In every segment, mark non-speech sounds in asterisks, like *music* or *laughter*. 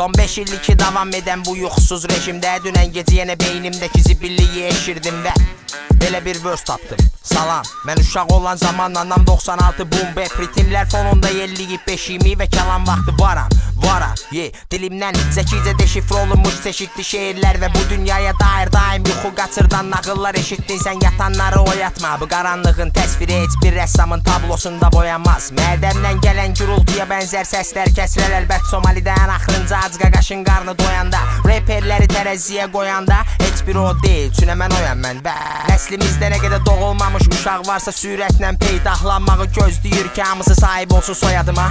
Son 5-52 devam eden bu yuhsuz rejimde Dünen gece yine beynimdeki zibilliği eşirdim ve Belə bir verse tapdım. Salam, mən uşaq olan zaman anam 96 boom bap Ritimlər fonunda yelliyib beşiyimi və kəlam vaxtı varam. Varam, ye, dilimdən zəkicə deşifr olunmuş çeşidli şeirlər Və bu dünyaya dair daim yuxu qaçırdan nağıllar eşitdin Sən yatanları oyatma, bu qaranlığın təsviri heç bir rəssamın tablosunda boyanmaz Mədəmdən gələn gürültüyə bənzər səslər kəsirər əlbət Somalidən axırınca acqa qaşın qarnı doyanda Reperləri tərəziyə qoyanda heç bir o deyil, çünə mən oyam mən və Nəslimizdə nə qədər doğulmamış uşaq varsa sürətlə peydahlanmağı gözləyir ki, hamısı sahib olsun soyadıma.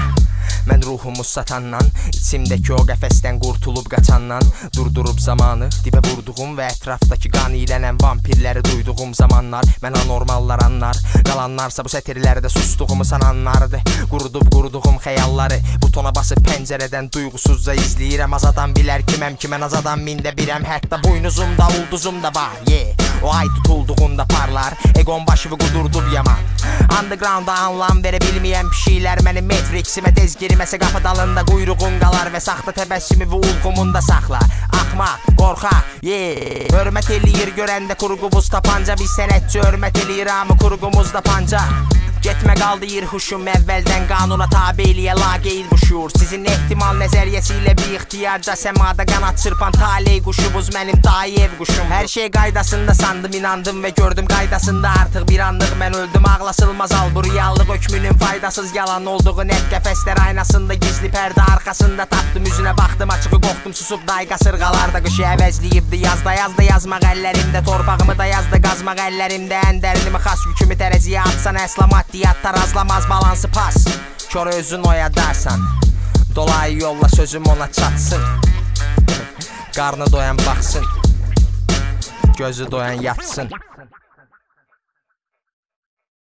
Mən ruhumu satandan, içimdəki o qəfəsdən qurtulub qaçandan Durdurub zamanı, dibə vurduğum və ətrafdakı qan ilənən vampirləri duyduğum zamanlar Mən anormallar anlar, qalanlarsa bu sətirlərdə sustuğumu sananlardır. Qurudub qurduğum xəyalları, butona basıb pəncərədən duyğusuzca izləyirəm. Az adam bilər kiməm ki, mən az adam mində birəm. Hətta buynuzumda, ulduzum da var, yeah O ay tutulduğunda parlar. Egon başımı qudurdub yaman. Undergroundda anlam verə bilməyən pişiklər Mənim Matriximə tez girməsə qapı dalında quyruğun qalar Və saxta təbəssümü və ulğumunda saxlar Axmaq, qorxaq, yeah. Hörmət eləyir görəndə kurğumuz tapanca. Biz sənətçi hörmət eləyir hamı kurğumuzda panca Getmə qaldı yer huşum əvvəldən qanuna tabe eləyə laqeyl bu şuur. Sizin ehtimal nəzəriyyəsi ilə bir ixtiyarca səmada qanat çırpan taley quşumuz mənim dayev quşum. Hər şey qaydasında sandım inandım və gördüm qaydasında artıq bir anlıq. Mən öldüm ağlasılmaz al bu reallıq hökmünün faydasız. Yalan olduğu net qəfəslər aynasında gizli pərdə arxasında tapdım üzünə baxdım açığı qorxdum susub day qasırğalarda qışı əvəzləyibdi. Yazda yazda yazmaq əllərimdə torpağımı da yazda qazmaq əllərimdə. Ən dərinimi xas yükümü tərəziyə atsan əsla maddiyat tarazlamaz balansı pas. Kör özün oyadarsan Dolayı yolla sözüm ona çatsın. *laughs* Qarnı doyan baxsın Gözü doyan yatsın